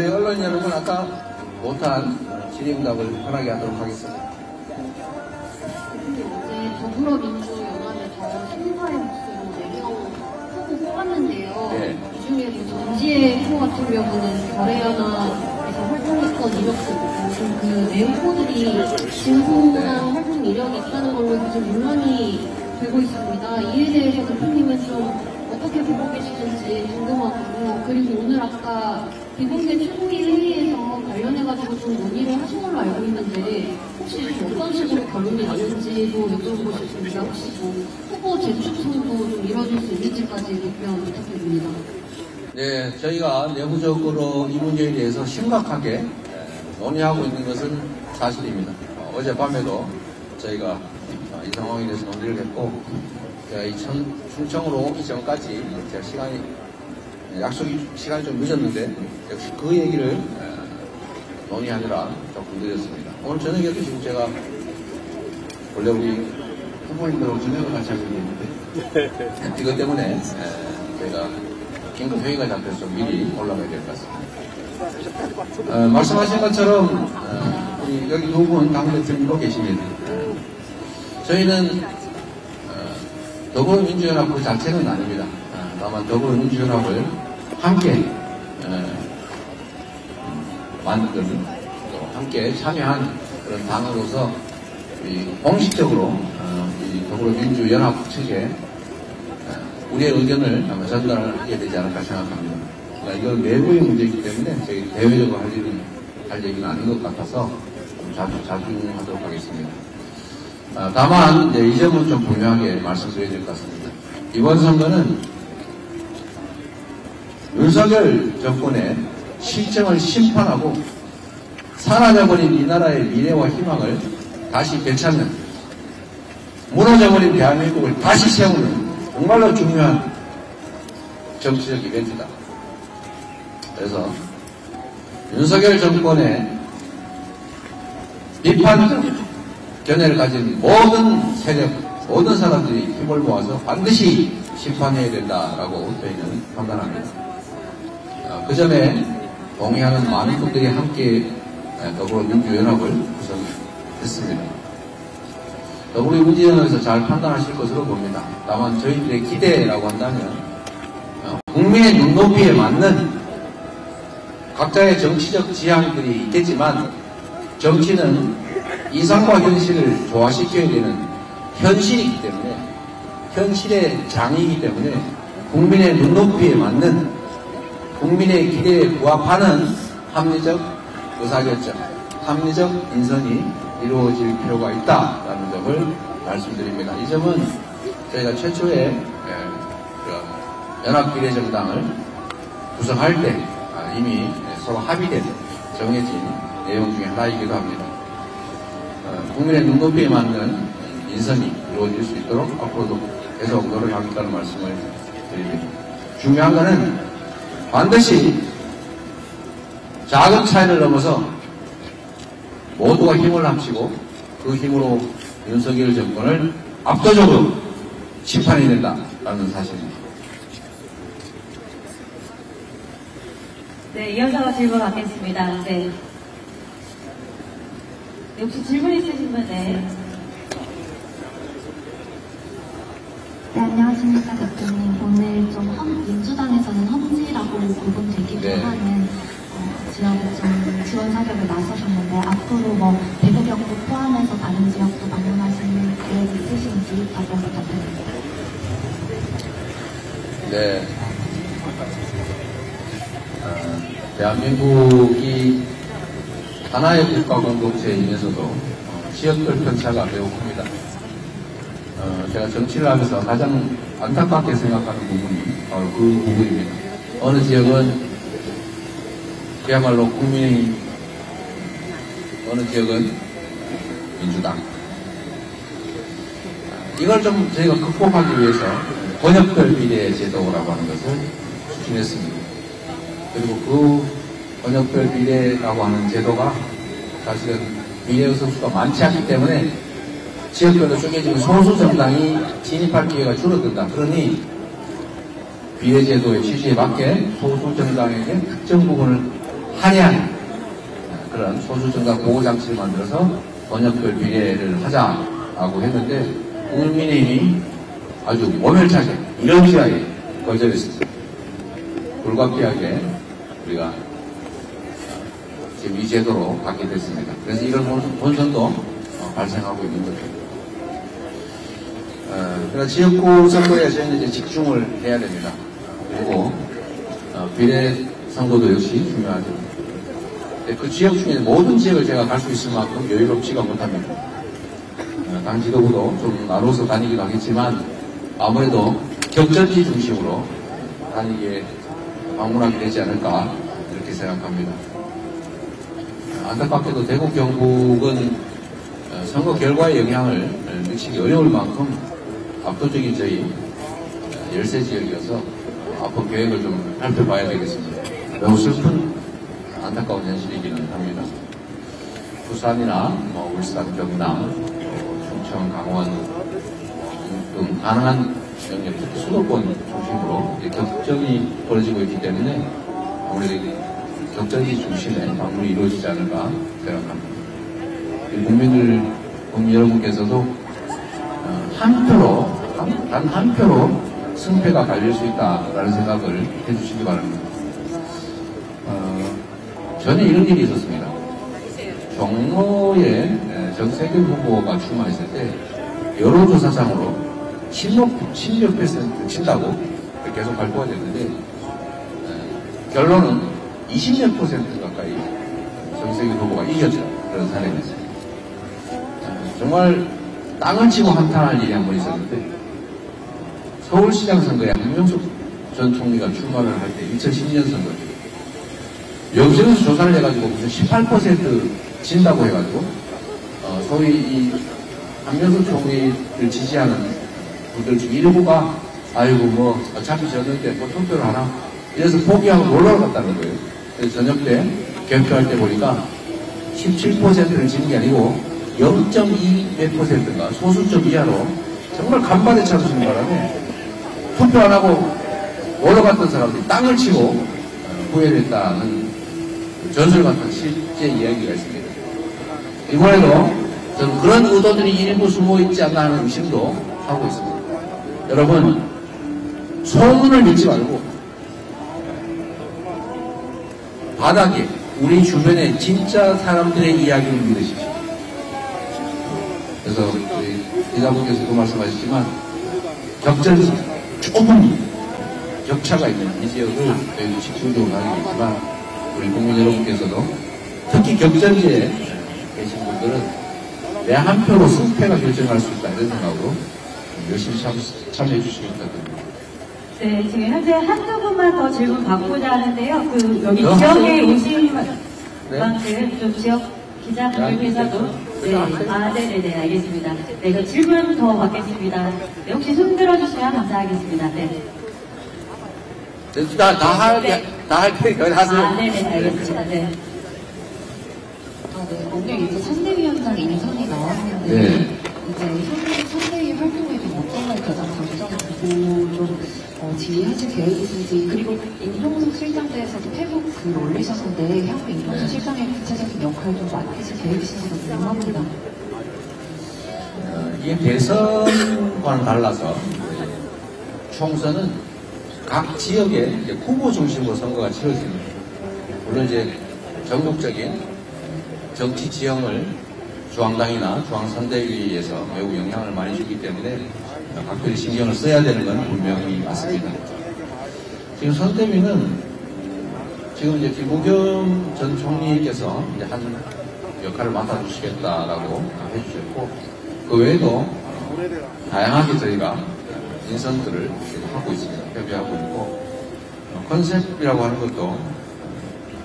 우리 언론 여러분 아까 못한 질의응답을 편하게 하도록 하겠습니다. 어제 더불어민주연합에서 심사의 몫으로 4명 후보 뽑았는데요. 네. 이 중에서 전지혜 후보 같은 경우는 거래연합에서 활동했던 이력도 있고 좀그내 후보들이 진공한 활동 이력이 있다는 걸로 좀 논란이 되고 있습니다. 이에 대해서 대표님은 좀 어떻게 보고 계시는지 궁금하고 그리고 오늘 아까 비공개 최고위 회의에서 관련해가지고 좀 논의를 하신 걸로 알고 있는데 혹시 좀 어떤 식으로 결론이 났는지도 여쭤보고 싶습니다. 혹시 뭐 후보 재축소도 좀 이뤄질 수 있는지까지 답변 부탁드립니다. 네, 저희가 내부적으로 이 문제에 대해서 심각하게 에, 논의하고 있는 것은 사실입니다. 어, 어젯밤에도 저희가 어, 이 상황에 대해서 논의를 했고, 이 청, 충청으로 이전까지 제가 시간이, 약속이, 시간이 좀 늦었는데, 역시 그 얘기를 에, 논의하느라 조금 늦었습니다. 오늘 저녁에도 지금 제가 원래 우리 후보님들하고 저녁을 같이 하고 있는데, 이것 때문에 에, 저희가 긴급 회의가 잡혀서 좀 미리 올라가야 될 것 같습니다. 어, 말씀하신 것처럼 어, 우리 여기 두 분 당대표님도 계십니다. 어, 저희는 어, 더불어민주연합 그 자체는 아닙니다. 어, 다만 더불어민주연합을 함께 어, 만든 또 함께 참여한 그런 당으로서 공식적으로 어, 이 더불어민주연합 측에 우리의 의견을 아마 전달하게 되지 않을까 생각합니다. 그러니까 이건 내부의 문제이기 때문에 저희 대외적으로 할 일은 할 얘기는 아닌 것 같아서 좀 자주 자중하도록 하겠습니다. 아, 다만 이제 이 점은 좀 분명하게 말씀드려야 될 것 같습니다. 이번 선거는 윤석열 정권의 실정을 심판하고 사라져버린 이 나라의 미래와 희망을 다시 되찾는 무너져버린 대한민국을 다시 세우는 정말로 중요한 정치적 이벤트다. 그래서 윤석열 정권의 비판적 견해를 가진 모든 세력, 모든 사람들이 힘을 모아서 반드시 심판해야 된다라고 저희는 판단합니다. 어, 그 점에 동의하는 많은 분들이 함께 더불어민주연합을 구성했습니다. 더불어민주연합에서 잘 판단하실 것으로 봅니다. 다만 저희들의 기대라고 한다면 어, 국민의 눈높이에 맞는 각자의 정치적 지향들이 있겠지만 정치는 이상과 현실을 조화시켜야 되는 현실이기 때문에 현실의 장이기 때문에 국민의 눈높이에 맞는 국민의 기대에 부합하는 합리적 의사결정, 합리적 인선이 이루어질 필요가 있다라는 점을 말씀드립니다. 이 점은 저희가 최초에 예, 그 연합비례정당을 구성할 때 아, 이미 서로 합의된 정해진 내용 중에 하나이기도 합니다. 어, 국민의 눈높이에 맞는 인선이 이루어질 수 있도록 앞으로도 계속 노력하겠다는 말씀을 드립니다. 중요한 것은 반드시 작은 차이를 넘어서 모두가 힘을 합치고 그 힘으로 윤석열 정권을 압도적으로 심판해야 된다라는 사실입니다. 네, 이어서 질문하겠습니다. 네. 네, 혹시 질문 있으시면 네. 네, 안녕하십니까, 대표님. 오늘 좀 험, 민주당에서는 험지라고 구분되기도 네. 하는 어, 지역에 좀 지원 사격을 나서셨는데, 앞으로 뭐, 대구 경북 포함해서 다른 지역도 방문하시는 계획 있으신지 답변 부탁드립니다. 네. 어, 대한민국이 하나의 국가 공동체이면서도 어, 지역별 편차가 매우 큽니다. 어, 제가 정치를 하면서 가장 안타깝게 생각하는 부분이 바로 그 부분입니다. 어느 지역은 그야말로 국민의 어느 지역은 민주당. 이걸 좀 저희가 극복하기 위해서 번역별 비례 제도라고 하는 것을 추진했습니다. 그리고 그 번역별 비례라고 하는 제도가 사실은 비례 의석수가 많지 않기 때문에 지역별로 쪼개지면 소수 정당이 진입할 기회가 줄어든다. 그러니 비례 제도의 취지에 맞게 소수 정당에게 특정 부분을 한해한 그런 소수정각 보호 장치를 만들어서 번역별 비례를 하자라고 했는데 국민의힘이 아주 모멸차게 이런시하게 거절했습니다. 불가피하게 우리가 지금 이 제도로 갖게 됐습니다. 그래서 이런 본- 본선도 어, 발생하고 있는 거죠. 어, 그러나 지역구 선거에 저희는 이제 집중을 해야 됩니다. 그리고 어, 비례 선거도 역시 중요하죠. 근데 그 지역 중에 모든 지역을 제가 갈 수 있을 만큼 여유롭지가 못합니다. 어, 당 지도부도 좀 나눠서 다니기도 하겠지만 아무래도 격전지 중심으로 다니기에 방문하게 되지 않을까 이렇게 생각합니다. 안타깝게도 대구 경북은 어, 선거 결과에 영향을 어, 미치기 어려울 만큼 압도적인 저희 어, 열세 지역이어서 앞으로 계획을 좀 살펴봐야 되겠습니다. 매우 슬픈 안타까운 현실이기는 합니다. 부산이나 뭐 울산, 경남, 또 충청, 강원 등 가능한 영역, 특히 수도권 중심으로 격전이 벌어지고 있기 때문에 아무래도 이 격전지 중심의 방문이 이루어지지 않을까 생각합니다. 이 국민들, 국민 여러분께서도 어, 한 표로, 단 한 표로 승패가 갈릴 수 있다라는 생각을 해주시기 바랍니다. 어, 전에 이런 일이 있었습니다. 종로에 에, 정세균 후보가 출마했을 때 여론조사상으로 16, 16 퍼센트 친다고 계속 발표가 됐는데 에, 결론은 20몇 퍼센트 가까이 정세균 후보가 이겼죠. 그런 사례가 있어요. 에, 정말 땅을 치고 한탄할 일이 한 번 있었는데 서울시장 선거에 한명숙 전 총리가 출마를 할 때 2010년 선거죠. 여기저기서 조사를 해가지고 무슨 18% 진다고 해가지고 어, 소위 이 한명숙 총리를 지지하는 분들 중 일부가 아이고 뭐 어차피 졌는데 뭐 투표를 하나 이래서 포기하고 놀러 갔다는 거예요. 그래서 저녁 때 개표할 때 보니까 17%를 진게 아니고 0.2%인가 소수점 이하로 정말 차로 지는 바람에 투표 안 하고 놀러 갔던 사람들이 땅을 치고 어, 후회를 했다는 전설 같은 실제 이야기가 있습니다. 이번에도 저는 그런 의도들이 일부 숨어 있지 않나 하는 의심도 하고 있습니다. 여러분, 소문을 믿지 말고 바닥에 우리 주변에 진짜 사람들의 이야기를 믿으십시오. 그래서 우리 기자분께서도 말씀하셨지만 격전지 좁은 격차가 있는 이 지역을 저희도 집중적으로 하겠지만 우리 국민 여러분께서도 특히 격전지에 계신 분들은 내 한 표로 승패가 결정할 수 있다 이런 생각으로 열심히 참, 참여해 주시기 부탁드립니다. 네, 지금 현재 한두 분만 더 질문 받고자 하는데요. 그, 여기 어? 지역에 오신 네. 만큼 좀 지역 기자분들께서도 네, 아, 네네네, 알겠습니다. 네, 그 질문 더 받겠습니다. 네, 혹시 손 들어주시면 감사하겠습니다. 네. 다, 다 할, 다할 테니까 하세요. 아, 네네, 알겠습니다. 네. 아, 네. 오늘 이제 선대위원장 인선이 나왔는데 네. 이제 선대위 활동에 좀 어떤 걸 가장 강점하고 좀 어, 지휘하실 계획이 있는지 그리고 임종석 실장대에서도 페북 글 올리셨는데 향후 임종석 실장의 구체적인 역할 좀 맡으실 계획이신지도 궁금합니다. 어, 이게 대선과는 달라서 총선은 각 지역에 후보 중심으로 선거가 치러집니다. 물론 이제 전국적인 정치 지형을 중앙당이나 중앙선대위에서 매우 영향을 많이 주기 때문에 각별히 신경을 써야 되는 건 분명히 맞습니다. 지금 선대위는 지금 이제 김부겸 전 총리께서 이제 한 역할을 맡아주시겠다라고 해주셨고 그 외에도 어, 다양하게 저희가 인선들을 하고 있습니다. 협의하고 있고 어, 컨셉이라고 하는 것도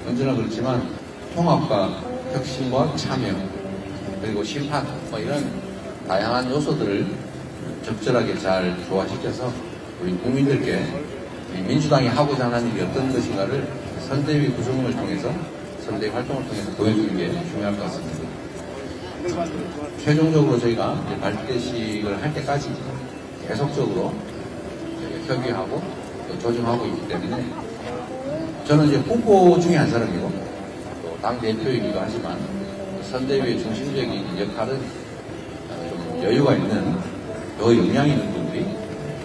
언제나 그렇지만 통합과 혁신과 참여 그리고 심판 뭐 이런 다양한 요소들을 적절하게 잘 조화시켜서 우리 국민들께 이 민주당이 하고자 하는 일이 어떤 것인가를 선대위 구성을 통해서 선대위 활동을 통해서 보여주는 게 중요할 것 같습니다. 최종적으로 저희가 발대식을 할 때까지 계속적으로 협의하고 또 조정하고 있기 때문에 저는 이제 후보 중에 한 사람이고 당 대표이기도 하지만 선대위의 중심적인 역할은 어, 좀 여유가 있는 더 역량 있는 분들이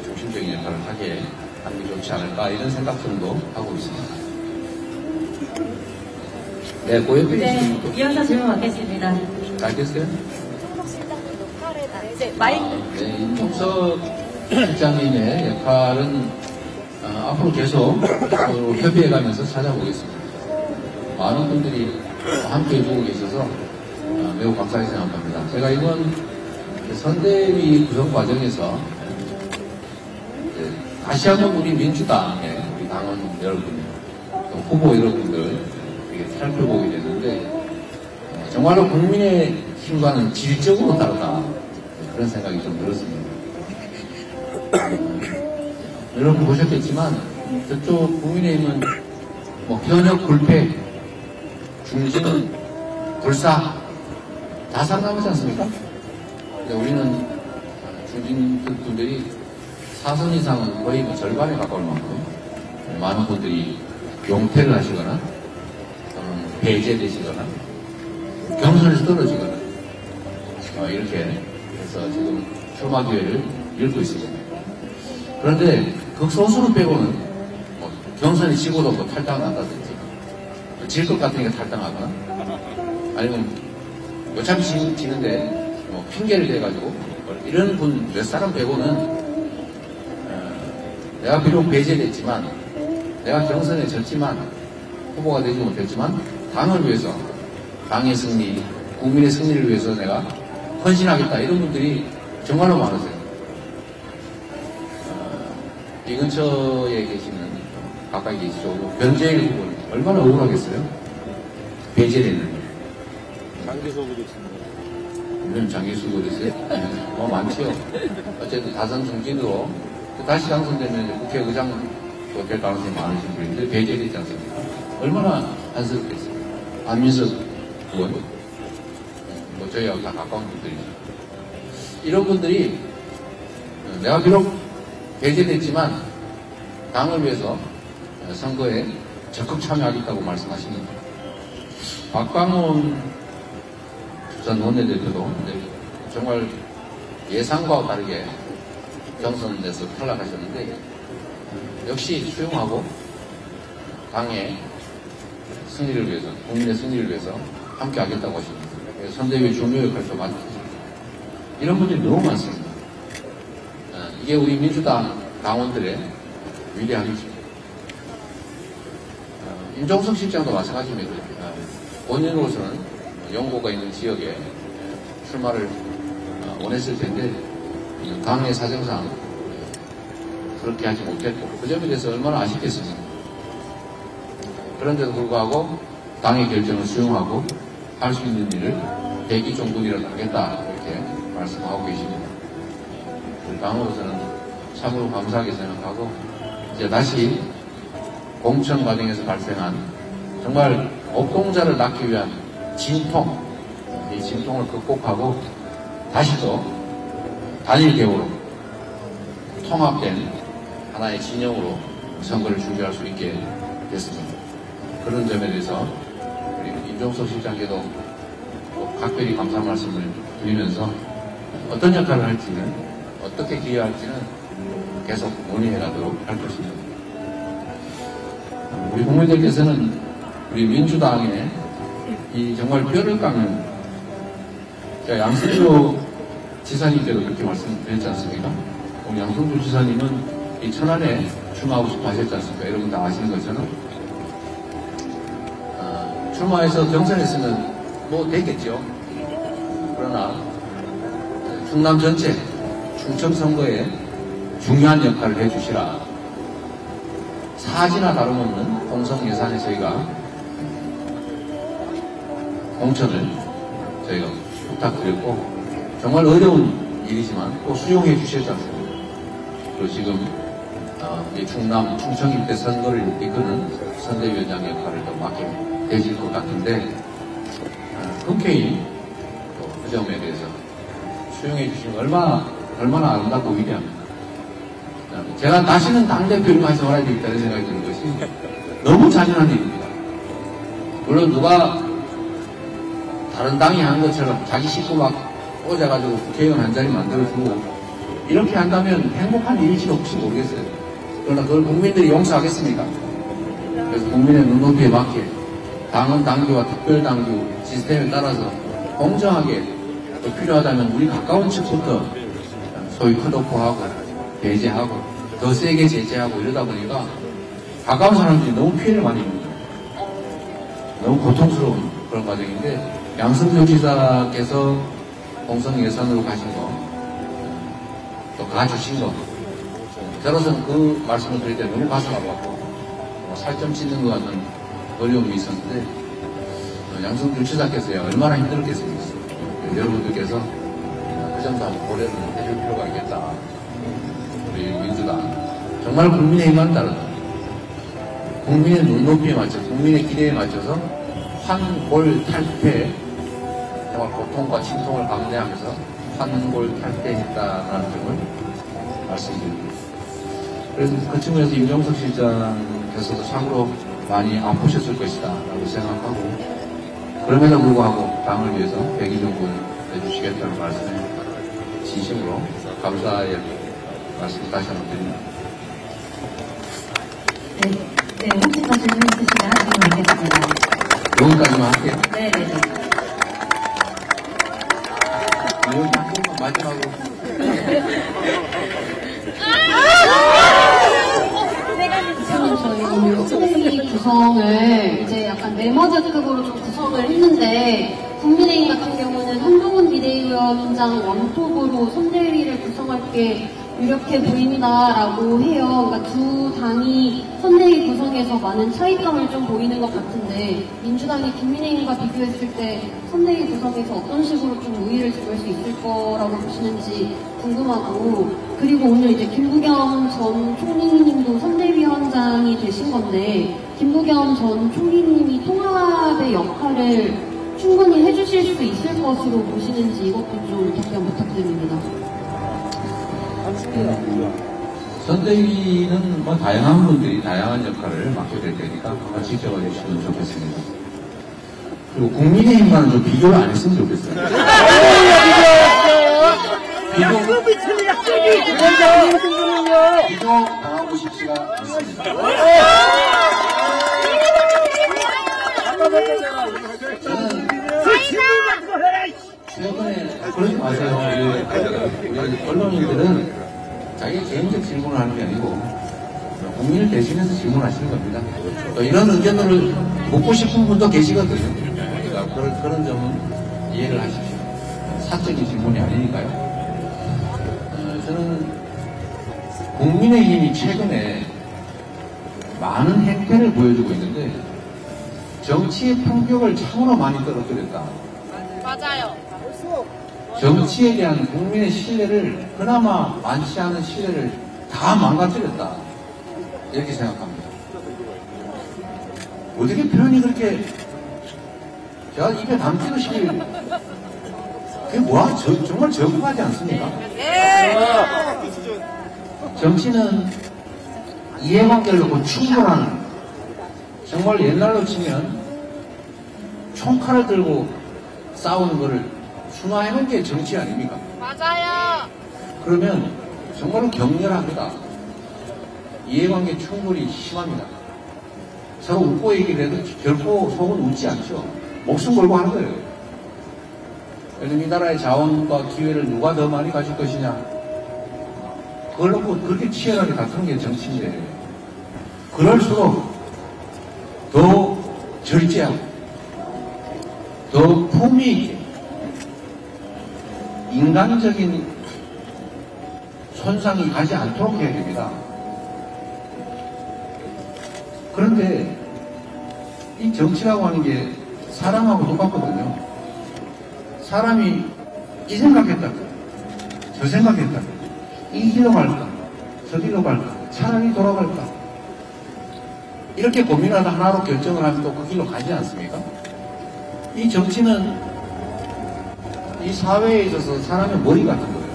중심적인 역할을 하게 하는 게 좋지 않을까 이런 생각들도 하고 있습니다. 네, 그 옆에 네, 이어서 질문 받겠습니다. 알겠어요? 이제 마이크 네, 임종석 실장님의 역할은 어, 앞으로 계속 협의해가면서 찾아보겠습니다. 많은 분들이 함께 해주고 계셔서 어, 매우 감사하게 생각합니다. 제가 이번 선대위 구성 과정에서 다시 한번 우리 민주당의 우리 당원 여러분, 또 후보 여러분들 살펴보게 됐는데 어, 정말로 국민의 힘과는 질적으로 다르다 그런 생각이 좀 들었습니다. 여러분 보셨겠지만 저쪽 국민의힘은 뭐 현역 불패, 중진, 불사 다 상담하지 않습니까? 근데 우리는 중진 분들이 사선 이상은 거의 뭐 절반에 가까울 만큼 많은 분들이 용퇴를 하시거나 또는 배제되시거나 경선에서 떨어지거나 어, 이렇게 해서 지금 출마 기회를 잃고 있습니다. 그런데 극소수를 빼고는 뭐 경선에 지고도 뭐 탈당을 한다든지 질 것 같으니까 탈당하거나 아니면 어차피 지, 지는데 뭐 핑계를 대가지고 이런 분 몇 사람 빼고는 어, 내가 비록 배제됐지만 내가 경선에 졌지만 후보가 되지 못했지만 당을 위해서 당의 승리, 국민의 승리를 위해서 내가 헌신하겠다 이런 분들이 정말로 많으세요. 어, 이 근처에 계시는 가까이 계시죠. 변재일 후보는 얼마나 억울하겠어요? 배제됐는데. 장기소부도 있습니다. 물론 장기수고 됐어요. 뭐 많지요. 어쨌든 다선 중진으로 또 다시 당선되면 이제 국회의장도 될 가능성이 많으신 분인데 배제되지 않습니까? 얼마나 안쓰럽겠어요. 안민석 의원, 뭐 저희하고 다 가까운 분들이죠. 이런 분들이 내가 비록 배제됐지만 당을 위해서 선거에 적극 참여하겠다고 말씀하십니다. 박광훈 전 원내대표도 정말 예상과 다르게 경선에서 탈락하셨는데 역시 수용하고 당의 승리를 위해서 국민의 승리를 위해서 함께 하겠다고 하십니다. 선대위 중요 역할도 맡으십니다. 이런 분들이 너무 많습니다. 어, 이게 우리 민주당 당원들의 위대한 힘입니다. 어, 임종석 실장도 마찬가지입니다. 어, 본인으로서는 연고가 있는 지역에 출마를 어, 원했을 텐데 당의 사정상 그렇게 하지 못했고 그 점에 대해서 얼마나 아쉽겠습니까? 그런데도 불구하고 당의 결정을 수용하고 할 수 있는 일을 대기 정도이라도 하겠다 이렇게 말씀하고 계십니다. 당으로서는 참으로 감사하게 생각하고 이제 다시 공천 과정에서 발생한 정말 업공자를 낳기 위한 진통, 이 진통을 극복하고 다시 또 단일 개우로 통합된 하나의 진영으로 선거를 준비할 수 있게 됐습니다. 그런 점에 대해서 우리 임종석 실장께도 꼭 각별히 감사 말씀을 드리면서 어떤 역할을 할지는 어떻게 기여할지는 계속 논의해 가도록 할 것입니다. 우리 국민들께서는 우리 민주당의 이 정말 뼈를 깎는 제가 양승조 지사님께도 그렇게 말씀드렸지 않습니까? 우리 양승조 지사님은 이 천안에 출마하고 싶어 하셨지 않습니까? 여러분 다 아시는 것처럼 어, 출마해서 경선했으면 뭐 됐겠죠. 그러나 충남 전체 충청 선거에 중요한 역할을 해주시라 사지나 다름없는 공성 예산에 저희가 공천을 저희가 부탁드렸고 정말 어려운 일이지만 또 수용해 주셨지 않습니까? 그리고 지금 어, 이 충남 충청 일 대 선거를 이끄는 선대위원장 역할을 또 맡게 되실 것 같은데 어, 흔쾌히 또그 점에 대해서 수용해 거 얼마나 얼마나 아름답고 위대합니다. 어, 제가 다시는 당대표 이름 하지 말아야 되겠다는 생각이 드는 것이 너무 잔인한 일입니다. 물론 누가 다른 당이 한 것처럼 자기 식구 막 꽂아가지고 국회의원 한 자리 만들어주고 이렇게 한다면 행복한 일일지도 혹시 모르겠어요. 그러나 그걸 국민들이 용서하겠습니까? 그래서 국민의 눈높이에 맞게 당은 당규와 특별당규 시스템에 따라서 공정하게 또 필요하다면 우리 가까운 측부터 소위 컷오프하고 배제하고 더 세게 제재하고 이러다 보니까 가까운 사람들이 너무 피해를 많이 입니다. 너무 고통스러운 그런 과정인데 양승조 지사께서 공성 예산으로 가신 거, 또 가주신 거, 저로서는 그 말씀을 드릴 때 너무 가슴 아팠고 뭐 살점 찢는 것 같은 어려움이 있었는데 어, 양승조 지사께서 얼마나 힘들었겠습니까? 여러분들께서 그 점도 한번 고려를 해줄 필요가 있겠다. 우리 민주당 정말 국민의 힘과는 다르다. 국민의 눈높이에 맞춰, 국민의 기대에 맞춰서 환골 탈퇴, 정말 고통과 진통을 감내하면서 환골 탈퇴했다는 점을 말씀드립니다. 그래서 그 측면에서 임종석 실장께서도 참으로 많이 아프셨을 것이다 라고 생각하고 그럼에도 불구하고 당을 위해서 백의정군 해주시겠다는 말씀에 진심으로 감사의 말씀 다시 한번 드립니다. 네, 네, 혹시 더 질문 있으시면 질문 받겠습니다. 여기까지만 할게요. 네, 네, 네. 마지막으로. 저희 후대위 구성을 이제 약간 네머즈급으로 좀 구성을 했는데 국민의힘 같은 경우는 한동훈 비대위원장 원톱으로 선대위를 구성할 게 유력해 보인다라고 해요. 그러니까 두 당이 선대위 구성에서 많은 차이점을 좀 보이는 것 같은데 민주당이 국민의힘과 비교했을 때 선대위 구성에서 어떤 식으로 좀 우위를 잡을 수 있을 거라고 보시는지 궁금하고 그리고 오늘 이제 김부겸 전 총리님도 선대위원장이 되신 건데 김부겸 전 총리님이 통합의 역할을 충분히 해주실 수 있을 것으로 보시는지 이것도 좀 답변 부탁드립니다. 선대위는 뭐 다양한 분들이 다양한 역할을 맡게 될 테니까 한번 지켜봐 주시면 좋겠습니다. 그리고 국민의힘과는 좀 비교를 안 했으면 좋겠어요. 비교, 비교. 당하고 싶지가 않습니다. 저는 최근에 그러지 마세요. 우리, 우리 언론인들은 자기 개인적 질문을 하는 게 아니고 국민을 대신해서 질문하시는 겁니다. 또 이런 의견을 묻고 싶은 분도 계시거든요. 그러니까 그런, 그런 점은 이해를 하십시오. 사적인 질문이 아니니까요. 어, 저는 국민의힘이 최근에 많은 행태를 보여주고 있는데 정치의 품격을 참으로 많이 떨어뜨렸다. 맞아요. 정치에 대한 국민의 신뢰를 그나마 많지 않은 신뢰를 다 망가뜨렸다 이렇게 생각합니다. 어떻게 표현이 그렇게 제가 입에 담기도 싶을 그게 뭐야 저- 정말 저급하지 않습니까? 정치는 이해관계를 놓고 충돌하는 정말 옛날로 치면 총칼을 들고 싸우는 거를 순화해놓은 게 정치 아닙니까? 맞아요. 그러면 정말로 격렬합니다. 이해관계 충돌이 심합니다. 서로 웃고 얘기를 해도 결코 속은 웃지 않죠. 목숨 걸고 하는 거예요. 예를 들면 이 나라의 자원과 기회를 누가 더 많이 가질 것이냐. 그걸 놓고 그렇게 치열하게 다투는 게 정치인데 그럴수록 더 절제하고 더 품위 있게 인간적인 손상이 가지 않도록 해야 됩니다. 그런데 이 정치라고 하는 게 사람하고 똑같거든요. 사람이 이 생각했다. 저 생각했다. 이 길로 갈까? 저 길로 갈까? 차라리 돌아갈까? 이렇게 고민하다 하나로 결정을 하면 또 그 길로 가지 않습니까? 이 정치는 이 사회에 있어서 사람의 머리 같은 거예요.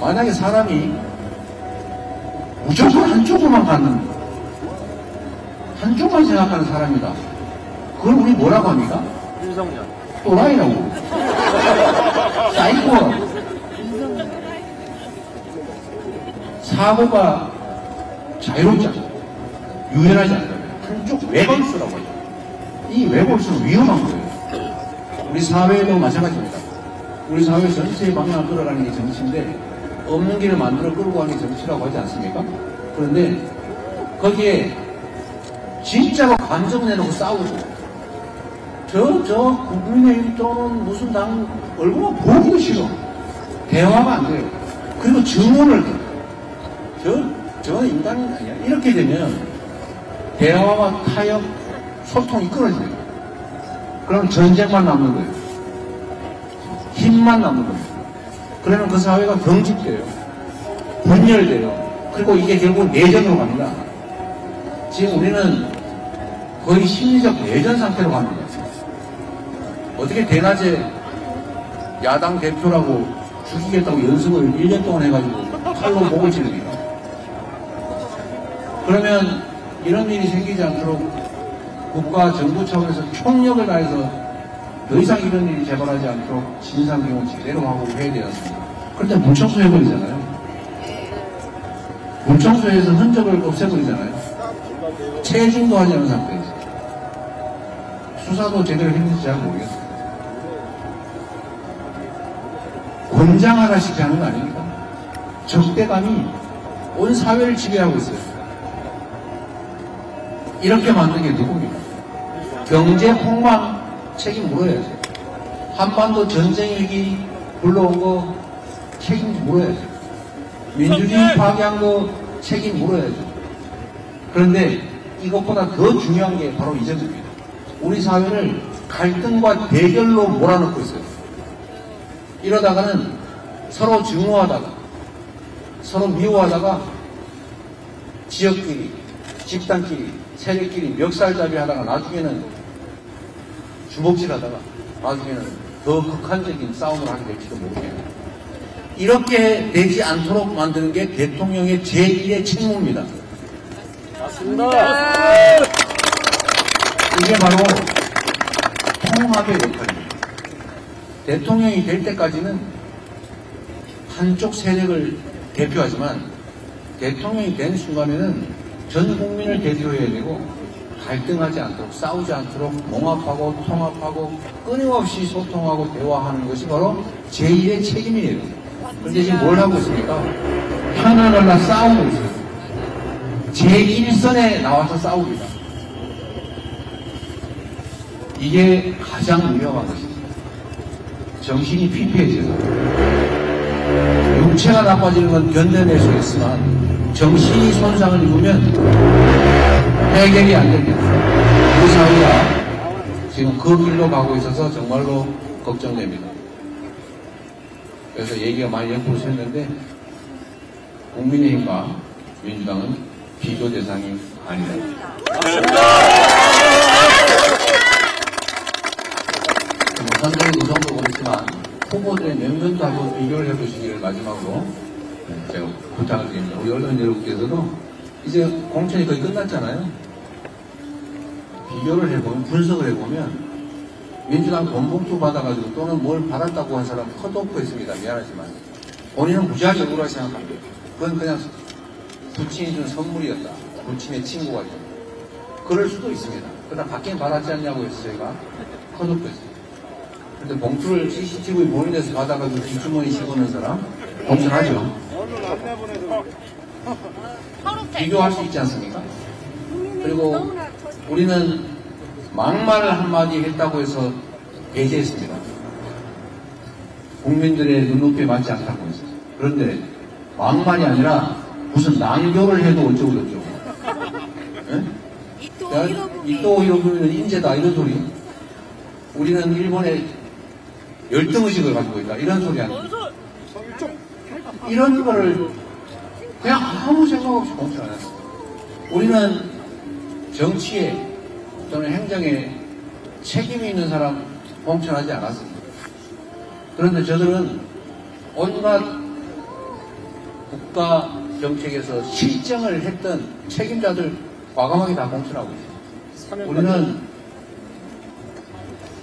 만약에 사람이 무조건 한쪽으로만 가는, 한쪽만 생각하는 사람이다. 그걸 우리 뭐라고 합니까? 윤석열. 또라이라고. 사이코라고. 사고가 자유롭지 않다. 유연하지 않다. 한쪽 외골수라고 하죠. 이 외골수는 위험한 거예요. 우리 사회도 마찬가지입니다. 우리 사회 전체의 방향을 끌어가는 게 정치인데 없는 길을 만들어 끌고 가는 게 정치라고 하지 않습니까? 그런데 거기에 진짜로 감정 내놓고 싸우고 저, 저, 국민의힘 또는 무슨 당 얼굴만 보기도 싫어. 대화가 안 돼요. 그리고 증오를 해. 저, 저 인간이 아니야. 이렇게 되면 대화와 타협, 소통이 끊어집니다. 그럼 전쟁만 남는 거예요. 힘만 남는 거예요. 그러면 그 사회가 경직돼요. 분열돼요. 그리고 이게 결국 내전으로 갑니다. 지금 우리는 거의 심리적 내전 상태로 갑니다. 어떻게 대낮에 야당 대표라고 죽이겠다고 연습을 1년 동안 해가지고 칼로 목을 찌릅니까? 그러면 이런 일이 생기지 않도록 국가 정부 차원에서 총력을 다해서 더 이상 이런 일이 재발하지 않도록 진상규명 제대로 하고 해야 되지 않습니까? 그런데 물청소 해버리잖아요. 물청소에서 흔적을 없애버리잖아요. 체중도 하지 않은 상태에서. 수사도 제대로 했는지 잘 모르겠어요. 권장하라 시키는 거 아닙니까? 적대감이 온 사회를 지배하고 있어요. 이렇게 만든 게 누굽니까? 경제 폭망 책임 물어야죠. 한반도 전쟁 위기 불러온 거 책임 물어야죠. 민주주의 파괴한 거 책임 물어야죠. 그런데 이것보다 더 중요한 게 바로 이 점입니다. 우리 사회를 갈등과 대결로 몰아넣고 있어요. 이러다가는 서로 증오하다가 서로 미워하다가 지역끼리, 집단끼리, 세력끼리 멱살잡이 하다가 나중에는 주먹질 하다가 나중에는 더 극한적인 싸움을 하게 될지도 모르겠네요. 이렇게 되지 않도록 만드는 게 대통령의 제1의 책무입니다. 맞습니다. 이게 바로 통합의 역할입니다. 대통령이 될 때까지는 한쪽 세력을 대표하지만 대통령이 된 순간에는 전 국민을 대표해야 되고 갈등하지 않도록 싸우지 않도록 봉합하고 통합하고 끊임없이 소통하고 대화하는 것이 바로 제1의 책임이에요. 그런데 지금 뭘 하고 있습니까? 하나하나 싸우고 있어요. 제1선에 나와서 싸웁니다. 이게 가장 위험한 것입니다. 정신이 피폐해져서 육체가 나빠지는 건 견뎌낼 수 있지만 정신이 손상을 입으면 해결이 안 됩니다. 우리 사회가 지금 그 길로 가고 있어서 정말로 걱정됩니다. 그래서 얘기가 많이 옆으로 샜는데 국민의힘과 민주당은 비교 대상이 아니다. 뭐 선정의 구성도 그렇지만 후보들의 한번 비교를 해보시기를 마지막으로 네, 제가 부탁을 드립니다. 우리 언론 여러분께서도 이제 공천이 거의 끝났잖아요. 비교를 해보면 분석을 해보면 민주당 돈 봉투 받아가지고 또는 뭘 받았다고 한 사람 컷오프 했습니다. 미안하지만 본인은 무지하게 억울하게 생각합니다. 그건 그냥 부친이 준 선물이었다. 부친의 친구가 준. 그럴 수도 있습니다. 그러나 받긴 받았지 않냐고 해서 저희가 컷오프 했습니다. 근데 봉투를 CCTV 모니터에서 받아가지고 뒷주머니 집어넣은 사람 공천하죠. 비교할 수 있지 않습니까? 그리고 우리는 막말 한마디 했다고 해서 배제했습니다. 국민들의 눈높이에 맞지 않다고 해서. 그런데 막말이 아니라 무슨 낭교를 해도 어쩌고 저쩌고. 예? 이또 히로부미는 인재다 이런 소리. 우리는 일본의 열등의식을 가지고 있다 이런 소리 아닙니까? 이런 거를 그냥 아무 생각 없이 공천 안 했어요. 우리는 정치에 또는 행정에 책임이 있는 사람 공천하지 않았습니다. 그런데 저들은 온갖 국가 정책에서 실정을 했던 책임자들 과감하게 다 공천하고 있어요. 우리는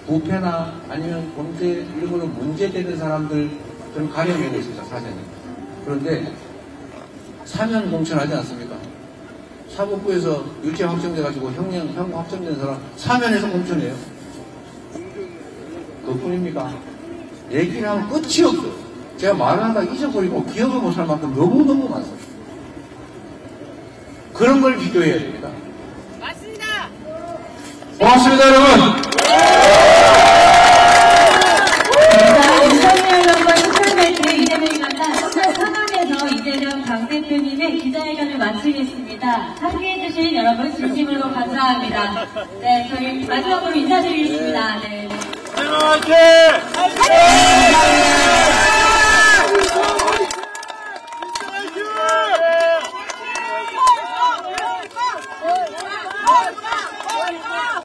부패나 아니면 범죄 일부러 문제되는 사람들 좀 가려내고 있습니다 사전에. 그런데 사면 공천하지 않습니까? 사법부에서 유죄 확정돼가지고 형량 형 확정된 사람 사면에서 공천해요. 그뿐입니까? 얘기를 하면 끝이 없어요. 제가 말을 하다 잊어버리고 기억을 못할 만큼 너무너무 많습니다. 그런 걸 비교해야 됩니다. 맞습니다. 고맙습니다, 여러분! 자, 윤석열 정부의 특별배트 이재명이 만난 서울 상황에서 이재명 당 대표님의 기자회견을 마치겠습니다. 함께해주신 여러분 진심으로 감사합니다. 네, 저희 마지막으로 인사드리겠습니다. 네. 화이팅!